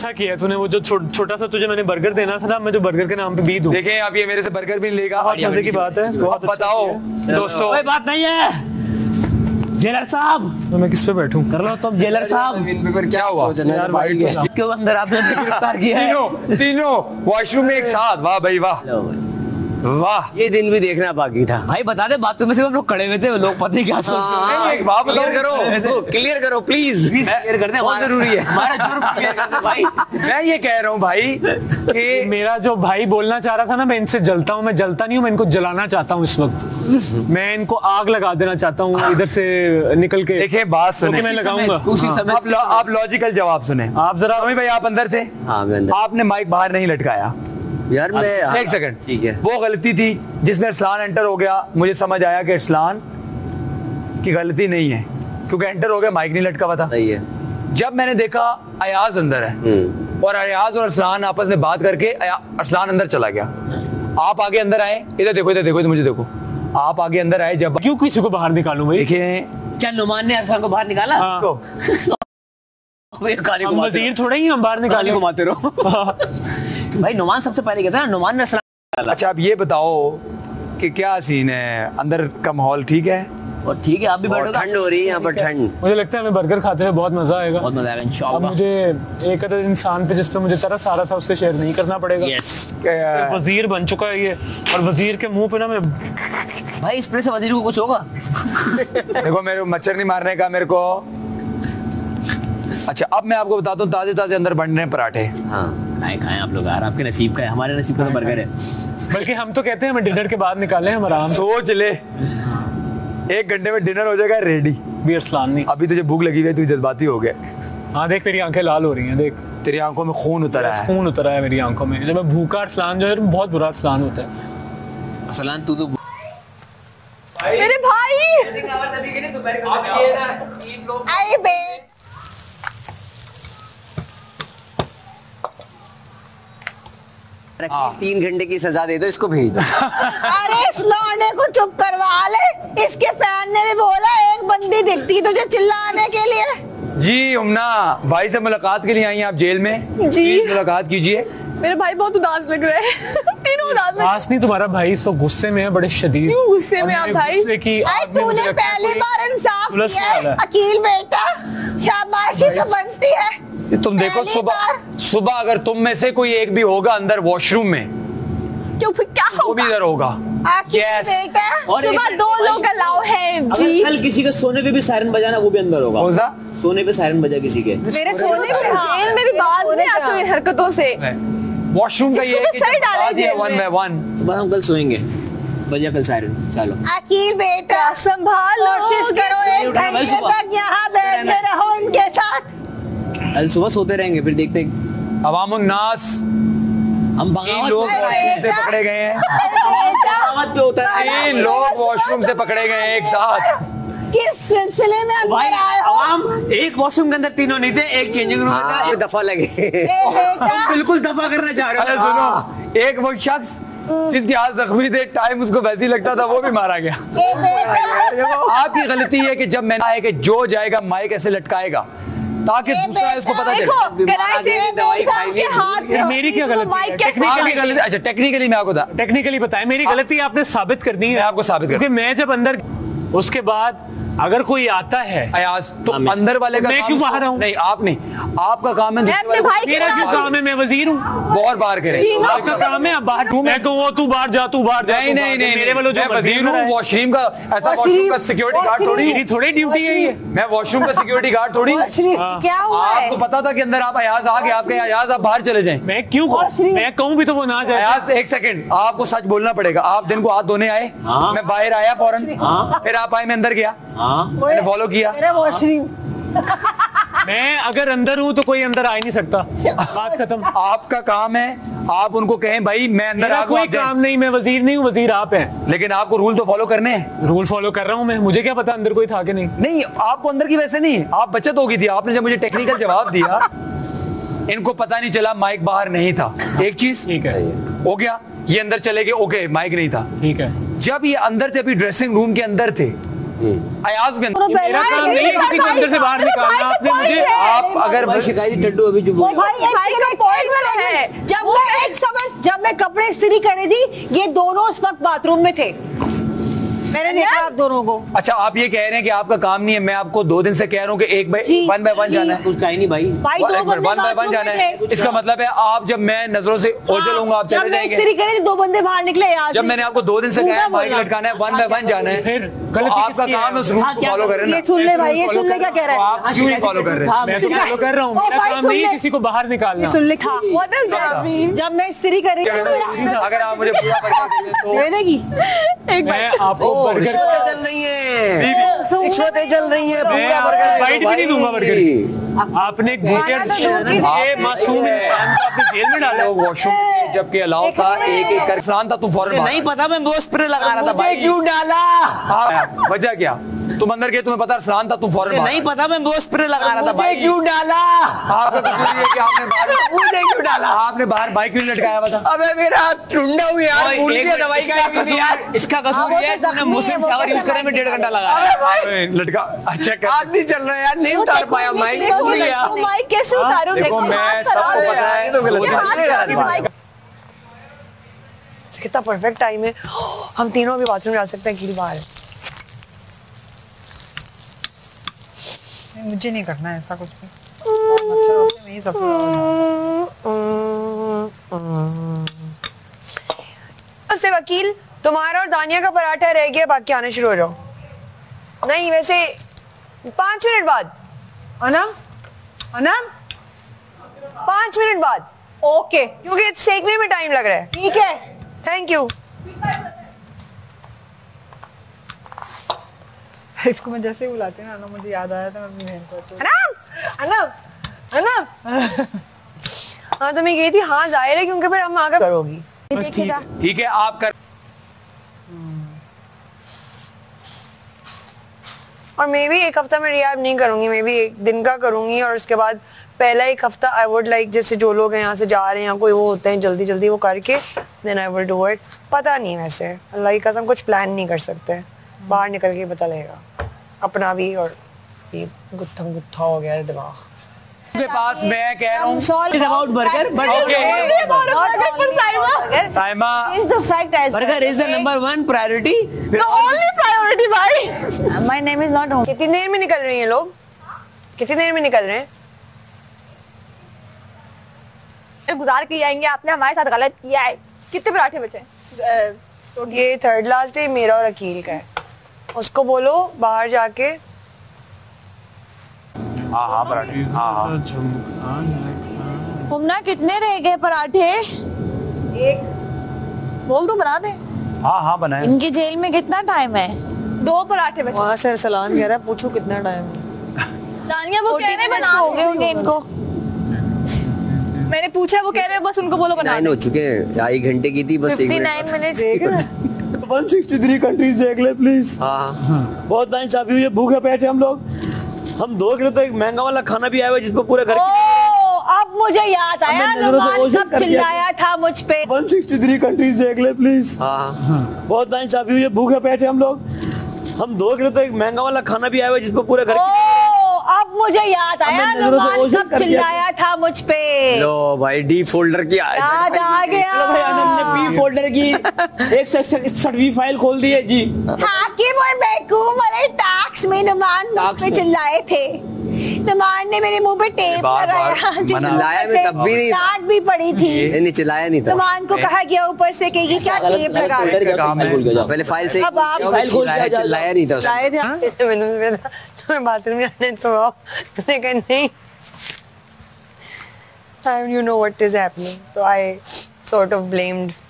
अच्छा किया तूने वो जो छोटा सा तुझे मैंने बर्गर देना था ना मैं जो बर्गर के नाम पे भी दूँ देखें आप ये मेरे से बर्गर भी लेगा बहुत मज़े की बात है बहुत बताओ दोस्तों। कोई बात नहीं है। जेलर साहब। तो मैं किस पे बैठूं? कर लो तुम जेलर साहब। क्या हुआ? यार भाई क्यों अंदर आपने गिरफ़्तार किया तीनों तीनों वॉशरूम में एक साथ। वाह भाई वाह। वाह। ये दिन भी देखना बाकी था। भाई बता दे बाथरूम में से हम लोग खड़े हुए थे लोग पता नहीं क्या सोच रहे नहीं, एक बात क्लियर? करो क्लियर करो प्लीज़ क्लियर कर दे। बहुत ज़रूरी है। हमारा जुर्म क्लियर कर दे भाई। मैं ये कह रहा हूँ भाई कि मेरा जो भाई बोलना चाह रहा था ना मैं इनसे जलता हूँ मैं जलता नहीं हूँ मैं इनको जलाना चाहता हूँ इस वक्त। मैं इनको आग लगा देना चाहता हूँ इधर से निकल के। देखिए बात सुने। मैं लगाऊँगा। आप लॉजिकल जवाब सुने। आप जरा भाई आप अंदर थे? हाँ मैं अंदर। आपने माइक बाहर नहीं लटकाया। यार मैं एक सेकंड ठीक है। वो गलती थी जिसमें अरसलान एंटर हो गया। मुझे समझ आया कि अरसलान की गलती नहीं है क्योंकि एंटर हो गया माइक नहीं लटका हुआ था। सही है। जब मैंने देखा अयाज अंदर है हम्म। और अयाज और अरसलान आपस में बात करके अरसलान अंदर चला गया। आप आगे अंदर आए इधर देखो इधर देखो इधर मुझे देखो। आप आगे अंदर आए जब क्यों किसी को बाहर निकालू भाई? देखिए क्या नुमान ने अरसान को बाहर निकाला? हाँ। तो गाली हम थोड़ा ही हम बाहर निकाले। घुमाते रहो। भाई नुमान सबसे पहले कहता है ना नुमान ने अरसान अच्छा आप ये बताओ कि क्या सीन है? अंदर का माहौल ठीक है? और ठीक है आप भी बैठो ठंड हो रही है यहाँ पर ठंड। मुझे लगता है हमें बर्गर खाते हुए बहुत मज़ा आएगा। बहुत मज़ा आएगा अब इंशाल्लाह मुझे एक अदर इंसान पे जिस पे मुझे तरस आ रहा था उससे शेयर नहीं करना पड़ेगा। यस वज़ीर बन चुका है ये और वज़ीर के मुँह पे ना मैं भाई इस प्लेस से वज़ीर को कुछ होगा? देखो मेरे मच्छर नहीं मारने का मेरे को अच्छा अब मैं आपको बताता हूँ ताजे ताजे अंदर बन रहे हैं पराठे। हाँ। खाए खाए आप लोग यार आपके नसीब का है हमारे नसीब का तो बर्गर है। बल्कि हम तो कहते हैं हमें डिनर के बाद निकाले हम आराम से। सोच ले। एक घंटे में डिनर हो जाएगा रेडी भी अरसलान नहीं। अभी तुझे भूख लगी हुई है, तू जज्बाती हो गया। हाँ देख मेरी आँखें लाल हो रही हैं देख। तेरी आँखों में खून उतर आया है। खून उतर है मेरी आँखों में। जब मैं भूखा अरसलान जो है बहुत बुरा अरसलान होता है। अरसलान तू तो मेरे भाई! आए बे। तीन घंटे की सजा दे दो इसको भेज दो। अरे इस लौंडे को चुप करवा ले। इसके फ़ैन ने भी बोला एक बंदी दिखती तुझे चिल्लाने के लिए। जी उमना भाई से मुलाकात के लिए आई हैं आप जेल में? जी। मुलाकात कीजिए। मेरे भाई बहुत उदास लग रहे हैं। तीनों उदास नहीं तुम्हारा भाई इस वक्त गुस्से में है बड़े शदीद। क्यों गुस्से में आप भाई? गुस्से की तूने पहली बार इंसाफ किया है है। अकील बेटा। शाबाशी तो बनती है। तुम देखो सुबह सुबह अगर तुम में से कोई एक भी होगा अंदर वॉशरूम में क्यों फिर क्या होगा? वो भी इधर होगा। Yes. और सुबह दो लोग अलाउ है जी। कल किसी के सोने पे भी सायरन बजाना वो भी अंदर होगा। कौन सा? सोने पे सायरन बजा किसी के। मेरे सोने पे जेल में भी बात नहीं आती इन हरकतों से। वॉशरूम का ये है तो वन बाय वन तो हम कल सोएँगे। बजा कल सायरन चलो। अकील बेटा संभालो कोशिश करो एक घंटे सुबह। तक यहाँ बैठे रहो इनके साथ। कल सुबह सोते रहेंगे फिर देखते हैं। अवामुन्नास हम लोग वॉशरूम से पकड़े गए हैं। है। तीन लोग वॉशरूम से पकड़े गए हैं एक साथ। किस सिलसिले में अंदर आए हो? आवाम एक वॉशरूम के अंदर तीनों नहीं थे एक चेंजिंग रूम था हाँ। दफ़ा लगे। बिल्कुल दफ़ा करना चाह रहे हो। सुनो। एक वो शख्स जिसकी हाथ जख्मी थे टाइम उसको वैसे ही लगता था वो भी मारा गया। आपकी गलती है कि जब मैंने आया कि जो जाएगा माइक ऐसे लटकाएगा। ताकि दूसरा इसको पता चले। मेरी क्या गलती है? अच्छा टेक्निकली मैं आपको टेक्निकली बताया मेरी गलती आपने साबित करनी है। आपको साबित कर- मैं जब अंदर उसके बाद अगर कोई आता है अयाज तो हाँ, अंदर वाले का मैं क्यों बाहर आऊँ? नहीं आप नहीं। आपका काम है मैं दूसरे वाले को- मेरा क्यों काम है? मैं वज़ीर हूँ। बहुत बार करें आपका काम है अब बाहर मैं कहूँ तू बाहर जा तू बाहर जा नहीं नहीं नहीं मेरे वालों जो वज़ीर है हूँ। वॉशरूम का ऐसा वॉशरूम- का सिक्योरिटी गार्ड थोड़ी थोड़ी ड्यूटी है ये। मैं वॉशरूम का सिक्योरिटी गार्ड थोड़ी क्या हुआ है? आपको पता था कि अंदर आप अयाज आ गए आपके अयाज आप बाहर चले जाए। मैं क्यों कहूँ? मैं कहूँ भी तो वो ना जाए। अयाज एक सेकंड आपको सच बोलना पड़ेगा। आप दिन को हाथ धोने आए। हाँ। मैं बाहर आया फ़ौरन। हाँ। फिर आप आए मैं अंदर गया। हाँ मैंने फॉलो किया। मेरा वॉशरूम मैं अगर अंदर हूँ तो कोई अंदर आ ही नहीं सकता। बात खत्म। आपका काम है आप उनको कहें भाई मैं अंदर आ कोई काम नहीं मैं वज़ीर नहीं हूँ वज़ीर आप हैं। लेकिन आपको रूल तो फॉलो करने हैं। रूल फॉलो कर रहा हूँ मैं। मुझे क्या पता अंदर कोई था कि नहीं? नहीं आपको अंदर की वैसे नहीं आप बचत होगी थी। आपने जब मुझे टेक्निकल जवाब दिया इनको पता नहीं चला माइक बाहर नहीं था। एक चीज़ ठीक है। हो गया ये अंदर चले गए ओके माइक नहीं था। ठीक है। जब ये अंदर थे अभी ड्रेसिंग रूम के अंदर थे अयाज के अंदर मेरा काम नहीं है किसी को अंदर से बाहर निकालना आपने मुझे आप अगर भाई शिकायत टड्डू अभी जो बोल भाई भाई का सेकंड, point। जब मैं एक समझ जब मैं कपड़े इस्त्री करी थी ये दोनों उस वक्त बाथरूम में थे। मैंने देखा आप दोनों को। अच्छा आप ये कह रहे हैं कि आपका काम नहीं है मैं आपको दो दिन से कह रहा हूँ कि एक बाय जी, वन बाय वन जाना है। कुछ कहीं नहीं भाई। भाई दो बंदे वन बाय वन जाना है। इसका मतलब है आप जब मैं नज़रों से ओझल होऊँगा आप चले जाएँगे। दो बंदे बाहर निकले आज जब मैंने आपको दो दिन से कहा है माइक लटकाना है वन बाय वन जाना है। फिर तो आपका काम है? है? उस रूल हाँ, को फॉलो कर- ये सुन ले भाई ये सुन ले क्या कह तो रहा है। आप क्यों नहीं फॉलो कर रहे मैं तो फॉलो कर रहा हूँ। मेरा काम नहीं है किसी को बाहर ये निकालना सुन ले। जब मैं इस्त्री करी थी तो अगर आप मुझे पूरा करके दें तो दे देगी एक मैं बार आपको ओ बर्गर रिश्वतें चल रही हैं। रिश्वतें चल रही हैं पूरा बर्गर बाइट भी नहीं दूँगा। बर्गर आपने एक खाना तो ये मासूम इंसान को आपने जेल में डाला वॉशरूम जबकि अलाव था एक एक कर था तू फ़ौरन नहीं पता मैं वो स्प्रे लगा रहा था भाई। क्यों डाला? हाँ, वजह क्या? तुम अंदर गए तुम्हें पता स्नान था तू फ़ौरन नहीं पता मैं वो स्प्रे लगा रहा था मुझे क्यों डाला? आपका कसूर ये कि आपने बाहर मुझे क्यों डाला? आपने बाहर बाइक क्यों लटकाया हुआ था। अबे मेरा टुंडा हूँ यार भूल एक गया दवाई इसका का यार। इसका हाँ, कसूर वो ये है तो तुमने मुस्लिम है, वो शावर यूज़ करने में डेढ़ घंटा लगाया। अबे भाई। लटका अच्छा कर हाथ नहीं चल रहा यार नहीं उतार पाया माइक देखो, गया तो माइक कैसे उतारूं देखो मैं सबको है। पता है तो गलत दिन- है। है, कितना परफेक्ट टाइम है। हम तीनों भी बाथरूम जा सकते हैं कील बाहर है नहीं, मुझे नहीं करना है ऐसा कुछ भी। मच्छर ही सब उससे वकील तुम्हारा और दानिया का पराठा रह गया बाकी आने शुरू हो जाओ। नहीं वैसे पाँच मिनट बाद। अनम? अनम? पाँच मिनट बाद। ओके। क्योंकि सेकने में टाइम लग रहा है। ठीक है। थैंक यू इसको मैं जैसे ही बुलाती हूँ ना मुझे याद आया था मैं अपनी बहन को हाँ तो मैं गई थी हाँ ज़ाहिर है क्योंकि फिर हम आगे करोगी। ठीक है। आप कर और मैं भी एक हफ़्ता में रियाब नहीं करूँगी मैं भी एक दिन का करूँगी और उसके बाद पहला एक हफ़्ता आई वुड लाइक जैसे जो लोग हैं यहाँ से जा रहे हैं कोई वो होते हैं जल्दी जल्दी वो करके then I will do it पता नहीं वैसे। अल्लाह की कसम कुछ प्लान नहीं कर सकते। बाहर निकल के पता लगेगा। अपना भी और ये गुत्थम गुत्था हो गया है दिमाग। के पास मैं कह रहा हूँ is about burger but Saima is the fact as burger is the number one priority only priority भाई my name is not कितनी देर में निकल रहे हैं ये लोग कितनी देर में निकल रहे हैं गुजार के आएँगे आपने हमारे साथ गलत किया है कितने पराठे बचे ये थर्ड लास्ट डे मेरा और अकील का है। उसको बोलो बाहर जाके। हाँ हाँ पराठे। हाँ हाँ। तुम कितने रह गए पराठे? एक। बोल दो बना दे। हाँ हाँ बनाए। इनकी जेल में कितना टाइम है? दो पराठे बचे। वहाँ से सलान कह रहा है पूछो कितना टाइम दानिया वो कह रहे बना हो गए होंगे इनको। मैंने पूछा वो कह रहे हैं बस उनको बोलो बना हो चुके हैं। ढाई घंटे की थी बस एक 59 मिनट 163 कंट्रीज़ देख ले प्लीज़ हाँ बहुत नाइंसाफी हुई है भूखे बैठे हम लोग। हम दो किलो तो एक महँगा वाला खाना भी आया हुआ है पूरा घर अब मुझे याद आया नुमान। चिल्लाया था मुझ पे? 163 कंट्रीज़ देख ले प्लीज़ हाँ बहुत नाइंसाफी हुई है भूखे बैठे हम लोग। हम दो किलो तो एक महँगा वाला खाना भी आया हुआ है जिस पूरे घर की अब मुझे याद आया नुमान दिया। चिल्लाया था मुझ पे? लो भाई डी फोल्डर की याद आ गया। भाई आनंद ने बी फोल्डर की एक सेक्शन सर्वी फ़ाइल खोल दी है जी। हाकिम और महकूम वाले टैक्स में नुमान मुझ पे चिल्लाए थे। नुमान ने मेरे मुँह पे टेप लगाया। जिस चिल्लाया तब भी नहीं था। डांट भी पड़ी थी। नहीं चिल्लाया नहीं था। नुमान को कहा गया ऊपर से कि ये क्या टेप लगा रहे हो? का काम है पहले फ़ाइल से अब आप फ़ाइल खोल चिल्लाया चिल्लाया नहीं था उसने। मैंने तुम्हें तुम्हें बाथरूम में आने तो आओ। तुमने कहा नहीं। Time you know what is happening. So I sort of blamed मैंने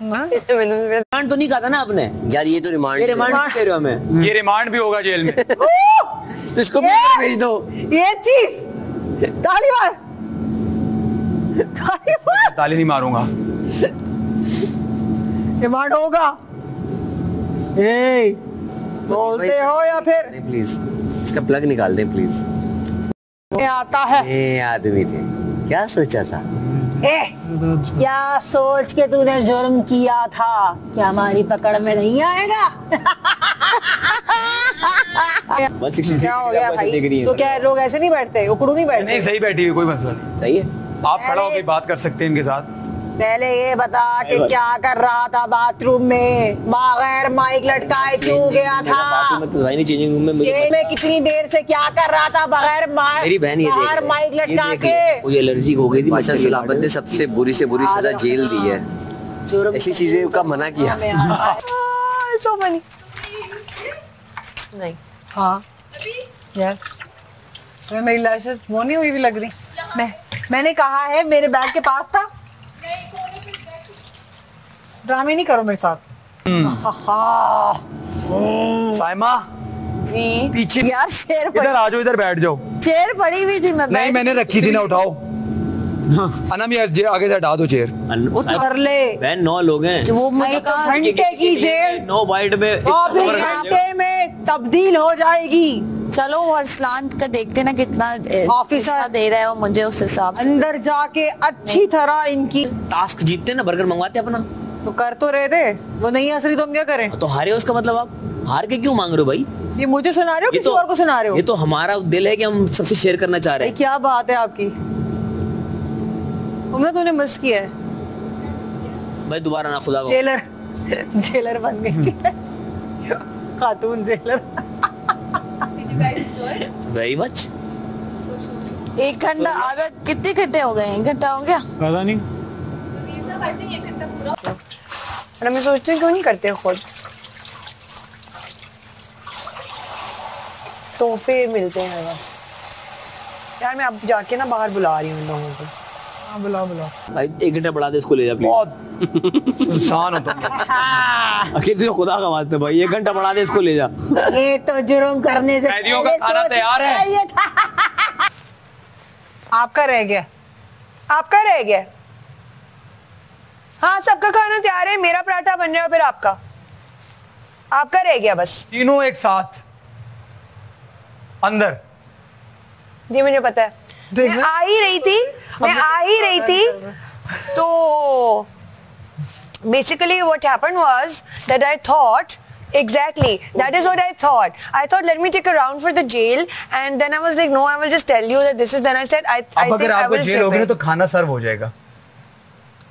रिमांड तो नहीं कहा था ना आपने? यार ये तो रिमांड रिमांड दे रहे हो हमें? ये रिमांड भी होगा जेल में। तो इसको भेज दो। ये चीज़ ताली मार ताली मार ताली नहीं मारूँगा। डिमांड होगा। ए बोलते हो या फिर नहीं प्लीज़ इसका प्लग निकाल दें प्लीज़ ये आता है। ये आदमी थे। क्या सोचा था? ए, क्या सोच के तूने जुर्म किया था? क्या हमारी पकड़ में नहीं आएगा? क्या हो गया भाई? तो क्या लोग ऐसे नहीं बैठते? उकड़ू नहीं बैठते? नहीं सही बैठी हुई कोई मसला नहीं। सही है। आप खड़ा होकर बात कर सकते हैं इनके साथ। पहले ये बता कि क्या कर रहा था बाथरूम में? बगैर माइक लटकाए क्यों गया था? बाथरूम में तो भाई नहीं चेंजिंग रूम में मुझे में कितनी देर से क्या कर रहा था? बगैर मेरी बहन ये देख बाहर माइक लटका के। मुझे एलर्जी हो गई थी बादशाह सलामत ने सबसे बुरी से बुरी सजा जेल दी है। ऐसी चीज़ें का मना किया। सो फनी नहीं। हाँ। यस मेरी लैशेस वो नहीं हुई भी लग रही। मैं मैंने कहा है मेरे बैग के पास था। ड्रामे नहीं करो मेरे साथ। साइमा। जी। पीछे। यार शेर इधर आ जाओ इधर बैठ जाओ। चेयर पड़ी हुई थी मैं नहीं मैंने रखी थी ना उठाओ। अनम यार जे- आगे से हटा दो चेयर कर ले। बहन नौ लोग हैं। वो मुझे कहा घंटे की जेल? नौ वाइट में घंटे में तब्दील हो जाएगी। चलो अरसलान का देखते ना कितना ऑफिसर। दे रहा है वो मुझे उस हिसाब से। अंदर जाके अच्छी तरह इनकी टास्क जीतते ना बर्गर मंगवाते अपना। तो कर तो रहे थे। वो नहीं हंस रही तो हम क्या करें? तो हारे उसका मतलब आप हार के क्यों मांग रहे हो भाई? ये मुझे सुना रहे हो किसी और को सुना रहे हो? ये तो हमारा दिल है कि हम सबसे शेयर करना चाह रहे हैं। क्या बात है आपकी? उम्र तूने मिस किया है। भाई दोबारा ना खुदा को। जेलर जेलर बन गई। खातून जेलर वेरी मच एक घंटा आधा कितने घंटे हो गए एक घंटा हो गया? पता नहीं। और मैं सोचती हूँ क्यों नहीं करते खुद? तोहफे मिलते हैं यार मैं अब जाके ना बाहर बुला रही हूँ लोगों को। हाँ बुलाओ बुलाओ। भाई एक घंटा बढ़ा दे इसको ले जा प्लीज़ बहुत इंसान हो तुम। अखिल तुझे खुदा का वास्ते भाई एक घंटा बढ़ा दे इसको ले जा। ये तो जुर्म करने से कैदियों का खाना तैयार है। आपका रह गया। आपका रह गया। हाँ सबका खाना तैयार है मेरा पराठा बन रहा है फिर आपका आपका रह गया बस तीनों एक साथ अंदर जी मुझे पता है मैं आ ही रही थी मैं आ ही रही थी तो basically what happened was that I thought exactly that is what I thought I thought let me take a round for the jail and then I was like no I will just tell you that this is then I said I, I think अगर I आपको will jail होगी ना तो खाना सर्व हो जाएगा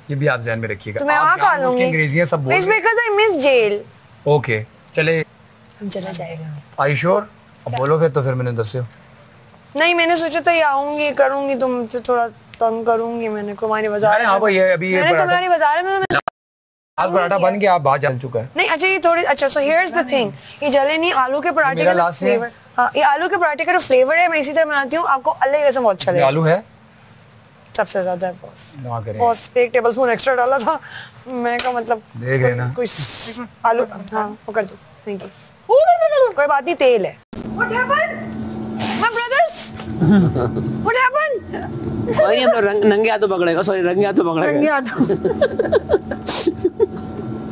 ये भी आप ध्यान में रखिएगा। तो मैं वहाँ खा लूँगी। अंग्रेजियाँ सब बोल because I miss jail okay चले। हम चला जाएगा। आई श्योर अब बोलो फिर तो फिर मैंने दस्यो। नहीं मैंने सोचा था ये आऊँगी करूँगी तुमसे थोड़ा तंग करूँगी मैंने। कुमारी बाज़ार अरे हाँ भाई ये अभी ये मैंने पराठा कुमारी बाज़ार में तो आज पराठा बन गया आप बात चल चुका है। नहीं अच्छा ये थोड़ी अच्छा सो हियर्स द थिंग ये जले नहीं आलू के पराठे का फ्लेवर हाँ। ये आलू के पराठे का जो फ्लेवर है मैं इसी तरह बनाती हूँ आपको अलग कैसे बहुत अच्छा लगेगा। आलू है? सबसे ज़्यादा है बॉस बॉस एक टेबल स्पून एक्स्ट्रा डाला था। मैं का मतलब देख रहे ना। कुछ आलू हाँ वो कर दो थैंक यू कोई बात नहीं तेल है। What happened? My brothers? What happened? कोई नहीं हम लोग रंग नंगे हाथों पकड़ेगा सॉरी रंगे हाथों पकड़ेगा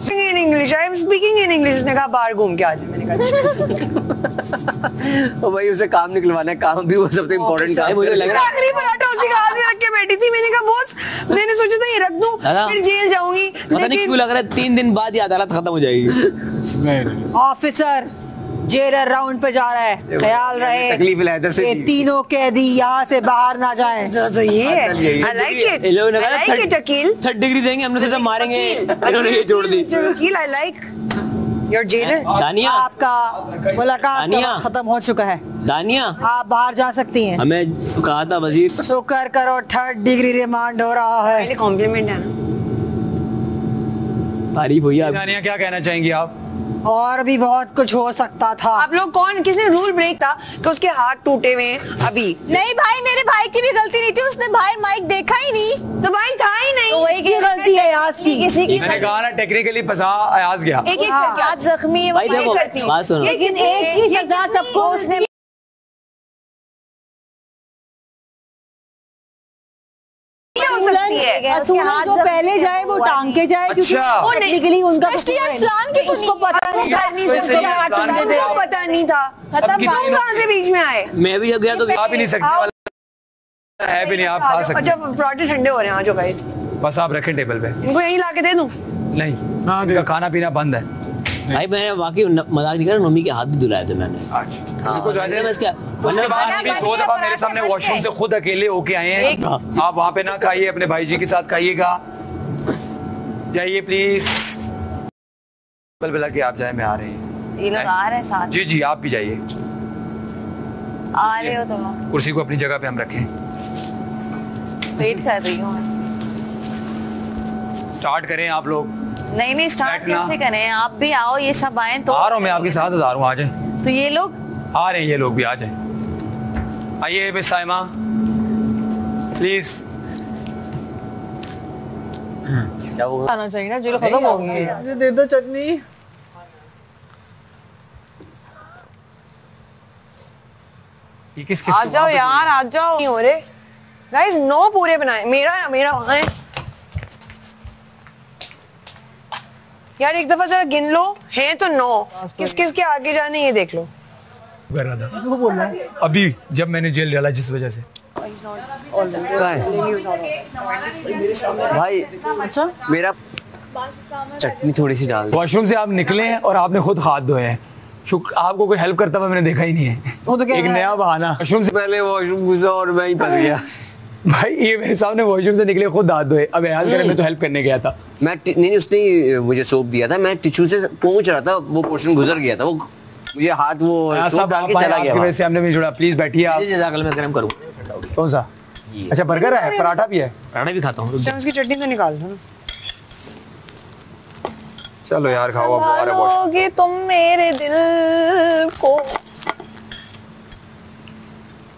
Speaking in English. I am speaking in English. उसने कहा बाहर घूम के आ जाए मैंने कहा अच्छा। ओ भाई उसे काम निकलवाना है। काम भी वो सबसे इम्पोर्टेंट काम है मुझे लग रहा है। आखिरी पराठा उसी का हाथ में रख के बैठी थी मैंने कहा बॉस मैंने सोचा था ये रख दूँ दादा, फिर जेल जाऊँगी पता नहीं क्यों लग रहा है तीन दिन बाद ये अदालत खत्म हो जाएगी। ऑफिसर जेलर राउंड पे जा रहा है। ख्याल रहे तकलीफ़ इधर से ये तीनों कैदी यहाँ से बाहर ना जाएँ। तो तो ये है आई लाइक इट ये लोगों ने I like it Akeel third degree देंगे हमने सीधा मारेंगे। इन्होंने ये जोड़ दी। I like your jailer Dania. आपका मुलाकात दानिया। खत्म हो चुका है? दानिया। आप बाहर जा सकती हैं। हमें कहा था वज़ीर। शुक्र करो थर्ड डिग्री रिमांड हो रहा है। कॉम्प्लीमेंट है ना। तारीफ़ हुई दानिया क्या कहना चाहेंगी आप? और भी बहुत कुछ हो सकता था। आप लोग कौन? किसने रूल ब्रेक था कि उसके हाथ टूटे हुए अभी? नहीं भाई मेरे भाई की भी गलती नहीं थी। उसने भाई माइक देखा ही नहीं। तो भाई था ही नहीं। तो वही की गलती है अयाज की किसी की मैंने कहा ना टेक्निकली फंसा अयाज गया। एक एक जख्मी है वो भाई ये देखो करती सुनो। लेकिन एक ही सजा सबको उसने हो। सकती है उसके जो पहले जाए वो टांग के जाए क्योंकि अच्छा। उनका तो नहीं। पता नहीं हाथ थे, देखा। पता नहीं था। तुम कहाँ से बीच में आए। मैं भी गया तो तो आप ही नहीं सकते। है भी नहीं आप खा सकते। अच्छा पराठे ठंडे हो रहे हैं आज गाइस बस आप रखें टेबल पे। इनको यहीं ला के दे दूँ? नहीं। हाँ, खाना पीना बंद है। भाई मैंने वाकई मज़ाक नहीं कर रहा नोमी के हाथ भी धुलाए थे मैंने। अच्छा। हाँ, दो दफ़ा मेरे सामने वॉशरूम से खुद अकेले होके आए हैं। आप वहाँ पे ना खाइए अपने भाई जी के साथ खाइएगा जाइए प्लीज़ बल बला के आप जाए मैं आ रहे हैं। ये लोग आ रहे हैं साथ जी जी आप भी जाइए। आ रहे हो तुम कुर्सी को अपनी जगह पे हम रखें। वेट कर रही हूँ स्टार्ट करें आप लोग। नहीं नहीं स्टार्ट कैसे करें? आप भी आओ ये सब आए तो आ रहा हूँ मैं आपके साथ आ रहा हूँ आ जाए। तो ये लोग? आ रहे हैं ये लोग भी आ जाए। आइए मिस साइमा। प्लीज़। क्या होगा आना चाहिए ना जो खत्म हो गई है दे दो चटनी। ये किस किस आ जाओ यार आ जाओ। नहीं हो रहे। गाइस नौ पूरे बनाए। मेरा मेरा वहाँ है। यार एक दफ़ा जरा गिन लो। हैं तो नौ। किस किस के आगे जाने ये देख लो। कर रहा था अभी जब मैंने जेल डाला जिस वजह से। भाई मेरा चटनी थोड़ी सी डाल वॉशरूम से आप निकले हैं और आपने खुद हाथ धोए हैं। शुक्र आपको कोई हेल्प करता हुआ मैंने देखा ही नहीं है। वो तो कह एक नया बहाना। वॉशरूम से पहले वॉशरूम घुसा और मैं ही फंस गया। भाई ये मेरे सामने वॉशरूम से निकले खुद हाथ धोए। अब याद करें मैं तो हेल्प करने गया था। मैं नहीं नहीं उसने मुझे सोप दिया था। मैं टिश्यू से पहुँच रहा था वो पोर्शन गुजर गया था। वो मुझे हाथ वो हाँ, सोप सब डाल के चला गया वजह से हमने भी जुड़ा। प्लीज़ बैठिए आप। जजाकल मैं गर्म करूँ। कौन सा? अच्छा बर्गर है? पराठा भी है? पराठा भी खाता हूँ जा। उसकी चटनी तो निकाल दो चलो यार खाओ अब आ रहा है वॉशरूम तुम मेरे दिल को।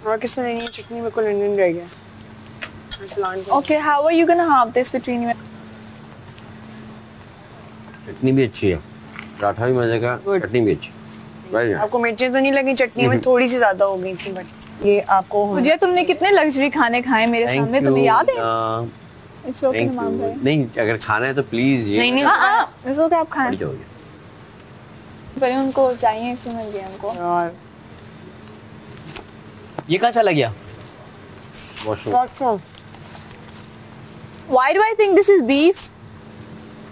और किसने लेनी है? चटनी बिल्कुल इंडियन रह गया। और सलान Okay, how are you gonna have this between you? चटनी भी अच्छी है। पराठा भी मज़े का चटनी भी अच्छी। आपको मिर्चें तो नहीं लगी? चटनी में थोड़ी सी ज़्यादा हो गई थी बट ये आपको मुझे तुमने कितने लग्जरी खाने खाए मेरे सामने? तुम्हें याद है? यू भाई नहीं अगर खाना है तो प्लीज़ ये नहीं नहीं हाँ हाँ इट्स ओके आप खाएँ। पहले उनको चाहिए समझ गए उनको यार। ये कहाँ चला गया washroom Why do I think this is beef?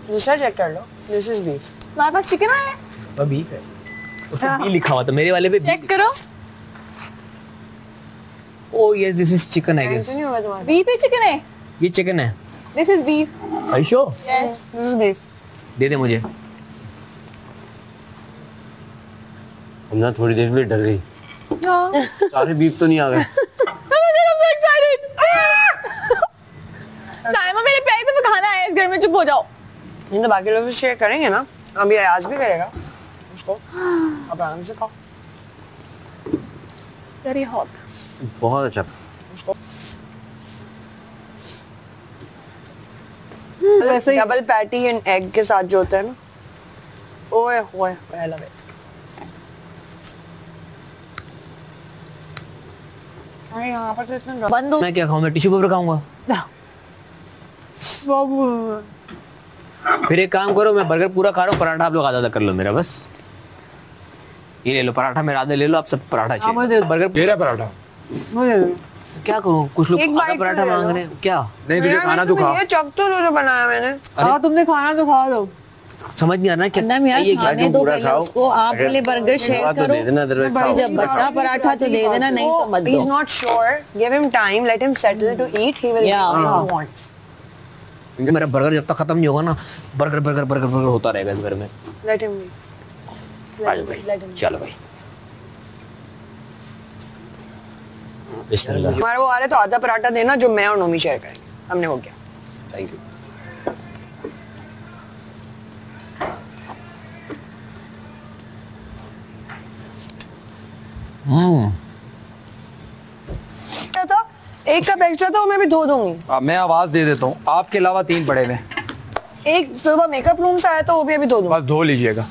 दूसरा चेक कर लो. दिस इज़ बीफ हमारे पास चिकन है? वो बीफ है. उसमें बी लिखा हुआ था मेरे वाले पे चेक करो। ओ yes this is chicken I guess नहीं होगा तुम्हारा बीफ है चिकन है? ये चिकन है. This is beef Aysho yes this is beef दे दे मुझे. हम ना थोड़ी देर के लिए डर गई। हाँ। सारे बीफ तो नहीं आ गए। साइमा मेरे पैर पे खाना है इस घर में चुप हो जाओ। नहीं तो बाकी लोग शेयर करेंगे ना। अभी आज भी करेगा उसको। आप आराम से खाओ। वेरी हॉट बहुत अच्छा। उसको। वैसे डबल पैटी एंड एग के साथ जो होता है ना। ओए होए आई लव इट यहाँ पर तो इतना बंद मैं क्या खाऊं? मैं टिश्यू पेपर खाऊँगा। फिर एक काम करो मैं बर्गर पूरा खा रहा हूँ पराठा आप लोग आधा आधा कर लो मेरा बस। ये ले लो पराठा मेरा आधा ले लो आप सब पराठा चाहिए। बर्गर मेरा पराठा। क्या करूँ? कुछ लोग आधा पराठा तो मांग रहे हैं क्या? नहीं तुझे खाना तो खा। ये चक तो जो बनाया मैंने। हाँ तुमने खाना तो खा लो। समझ नहीं आ रहा क्या यार ये खाने दो। उसको आप पहले बर्गर शेयर तो करो। दे देना अदरवाइज़ भाई जब बच्चा पराठा तो दे देना नहीं तो मत दो। Not sure. Give him time. Let him settle to eat. He will Yeah. eat what wants मेरा बर्गर जब तक खत्म नहीं होगा ना बर्गर बर्गर बर्गर बर्गर होता रहेगा इस घर में। जाओ him भाई चलो भाई। बिस्मिल्लाह। हमारा वो आ रहा है तो आधा पराठा देना जो मैं और नोमी शेयर करेंगे। हमने वो किया थैंक यू हम्म। था एक कप एक्स्ट्रा था मैं भी धो दूँगी। अब मैं आवाज़ दे देता हूँ। आपके अलावा तीन पड़े हुए एक सुबह मेकअप रूम से आया था वो भी अभी धो दूँगी। बस धो लीजिएगा।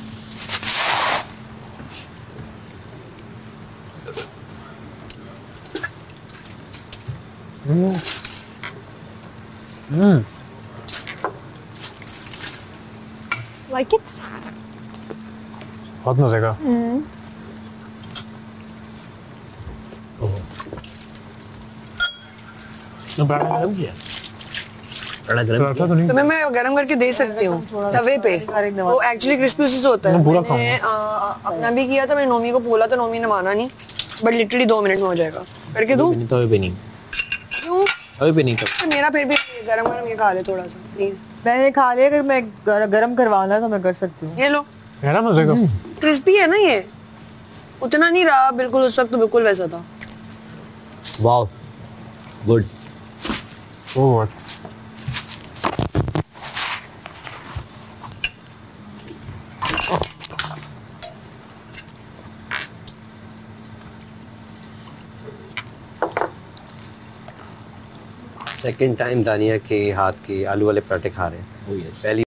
लाइक इट बहुत मज़े का। पराठा गरम किया गरम तो तुम्हें मैं गरम करके दे सकती हूँ तवे पे। वो एक्चुअली क्रिस्पी उसी से होता है। मैं मैंने अपना भी किया था मैंने नोमी को बोला था नोमी ने माना नहीं बट लिटरली दो मिनट में हो जाएगा। करके दूँ? नहीं तो अभी भी नहीं। क्यों अभी भी नहीं तो मेरा फिर भी गरम गरम ये खा ले थोड़ा सा प्लीज़ मैंने खा लिया अगर मैं गरम करवाना तो मैं कर सकती हूँ। ये लो। है ना मज़े का क्रिस्पी है ना ये? उतना नहीं रहा बिल्कुल उस वक्त तो बिल्कुल वैसा था। वाह गुड। व्हाट सेकेंड टाइम दानिया के हाथ के आलू वाले पराठे खा रहे हैं। पहली